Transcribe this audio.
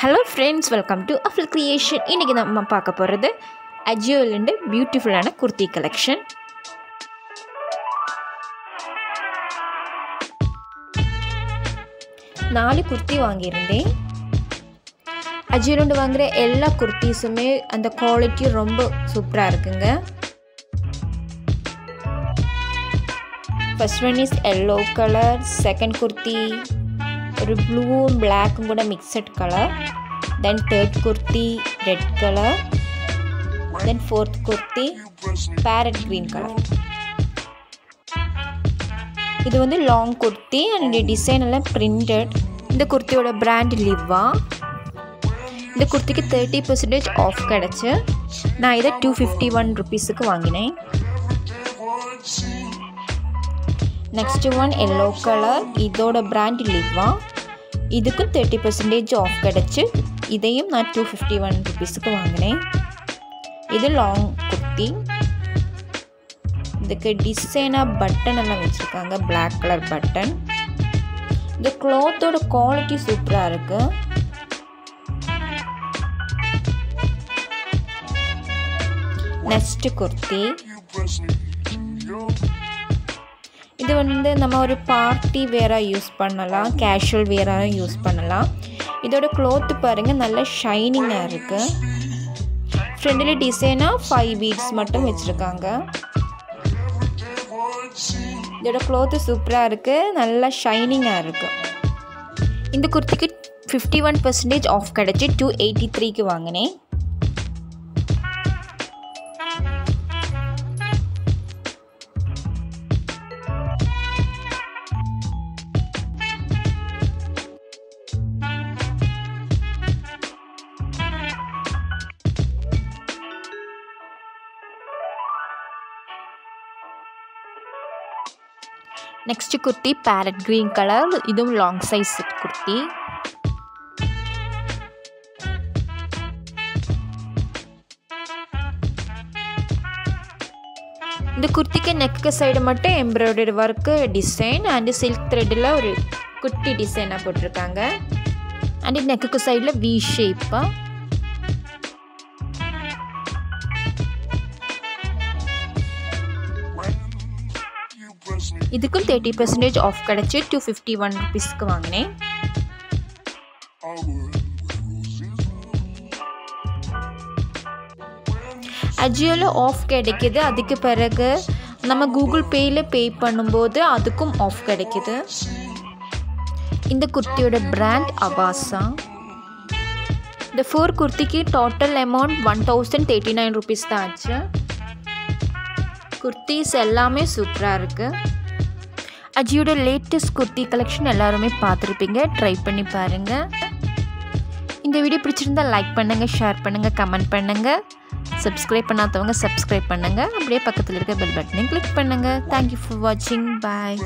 Hello friends welcome to அஃபில் creation இன்றைக்கி நம்ம பார்க்க போகிறது அஜியோலேருந்து பியூட்டிஃபுல்லான குர்த்தி கலெக்ஷன் நாலு குர்த்தி வாங்கியிருந்தேன். அஜியோலேருந்து வாங்குகிற எல்லா குர்த்திஸுமே அந்த குவாலிட்டி ரொம்ப சூப்பராக இருக்குங்க. First one is yellow colour second kurti ஒரு ப்ளூவும் பிளாக்கும் கூட mixed colour then third kurti red colour then fourth kurti parrot green colour இது வந்து லாங் குர்த்தி அண்ட் டிசைன் எல்லாம் பிரிண்டட் இந்த குர்த்தியோட பிராண்ட் லிவா இந்த குர்த்திக்கு தேர்ட்டி பர்சன்டேஜ் ஆஃப் கிடச்சி. நான் இதை டூ ஃபிஃப்டி ஒன் ருபீஸுக்கு வாங்கினேன். நெக்ஸ்ட் ஒன் எல்லோ கலர் இதோட பிராண்ட் லிவா. இதுக்கும் தேர்ட்டி பர்சன்டேஜ் ஆஃப் கிடச்சி இதையும் நான் டூ ஃபிஃப்டி ஒன் ருபீஸுக்கு வாங்கினேன். இது லாங் குர்த்தி. இதுக்கு டிசைனாக பட்டன் எல்லாம் வச்சுருக்காங்க பிளாக் கலர் பட்டன் இந்த க்ளாத்தோட குவாலிட்டி சூப்பராக இருக்குது நெக்ஸ்ட் குர்த்தி. இது வந்து நம்ம ஒரு பார்ட்டி வேராக யூஸ் பண்ணலாம். கேஷுவல் வேராக யூஸ் பண்ணலாம். இதோட க்ளோத்து பாருங்கள் நல்ல ஷைனிங்காக இருக்குது ஃப்ரெண்டில் டிசைனாக ஃபைவ் பீட்ஸ் மட்டும் வச்சுருக்காங்க. இதோட க்ளோத்து சூப்பராக இருக்குது நல்லா ஷைனிங்காக இருக்குது இந்த குர்த்திக்கு ஃபிஃப்டி ஒன் பர்சன்டேஜ் ஆஃப் கிடச்சி டூ எயிட்டி த்ரீக்கு வாங்கினேன். Next kurti parrot green colour இதுவும் லாங் சைஸ் குர்த்தி. இந்த குர்த்திக்கு நெக்கு சைடு மட்டும் embroidery work design and silk த்ரெட்டில் ஒரு குட்டி டிசைனாக போட்டிருக்காங்க. அண்டு நெக்குக்கு சைடில் வி ஷேப்பாக இதுக்கும் தேர்ட்டி பர்சன்டேஜ் ஆஃப் கிடச்சி டூ ஃபிஃப்டி ஒன் ருபீஸ்க்கு வாங்கினேன். அஜியோவில் ஆஃப் கிடைக்கிது. அதுக்கு பிறகு நம்ம கூகுள் பேயில் பே பண்ணும்போது அதுக்கும் ஆஃப் கிடைக்கிது. இந்த குர்த்தியோட பிராண்ட் அவாசா இந்த four குர்த்திக்கு total amount one thousand thirty nine rupees தான் ஆச்சு. குர்த்திஸ் எல்லாமே சூப்பராக இருக்குது அஜியோட லேட்டஸ்ட் குர்த்தி கலெக்ஷன் எல்லாருமே பார்த்துருப்பீங்க. ட்ரை பண்ணி பாருங்கள் இந்த வீடியோ பிடிச்சிருந்தா லைக் பண்ணுங்கள் ஷேர் பண்ணுங்கள் கமெண்ட் பண்ணுங்கள் சப்ஸ்கிரைப் பண்ணாதவங்க சப்ஸ்கிரைப் பண்ணுங்கள் அப்படியே பக்கத்தில் இருக்க பெல் பட்டனையும் கிளிக் பண்ணுங்கள் தேங்க்யூ ஃபார் வாட்சிங் பாய்